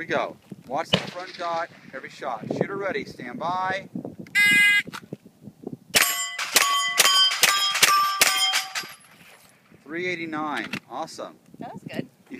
we go. Watch the front dot every shot. Shooter ready. Stand by. Three eighty nine. Awesome. That was good.